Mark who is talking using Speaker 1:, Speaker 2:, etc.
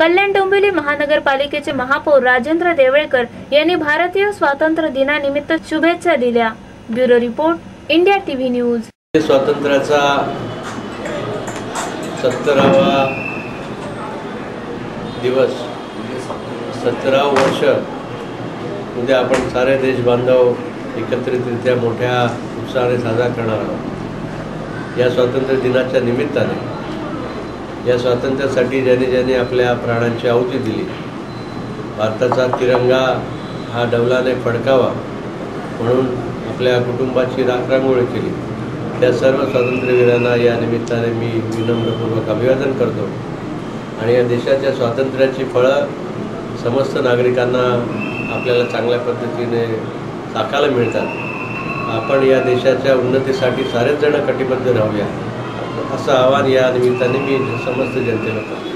Speaker 1: कल्याण डोंबिवली महानगरपालिकेचे महापौर राजेंद्र देवळेकर यांनी भारतीय स्वातंत्र्य दिनानिमित्त शुभेच्छा दिल्या. Bureau report India TV news.
Speaker 2: स्वातंत्र्याचा सत्तरावा दिवस सतराव वर्ष उद्या आपण सारे देश बांधव एकत्रितरित्या मोठ्या उत्साहाने साजरा करणार आहोत. या स्वातंत्र्य दिनाच्या निमित्ताने या स्वातंत्र्यासाठी ज्याने ज्याने आपल्या प्राणांची आहुती दिली. भारताचा तिरंगा हा डौलाने फडकावा म्हणून आपल्या कुटुंबाची राखरांगोळी केली. त्या सर्व स्वातंत्र्यवीरांना या निमित्ताने मी विनम्रपूर्वक अभिवादन करतो. आणि या देशाच्या स्वातंत्र्याची फळं समस्त नागरिकांना आपल्याला चांगल्या पद्धतीने चाकायला मिळतात. आपण या देशाच्या उन्नतीसाठी सारेच जण कटिबद्ध राहूया. असं आवाहन या निमित्ताने मी समस्त जनतेला करतो.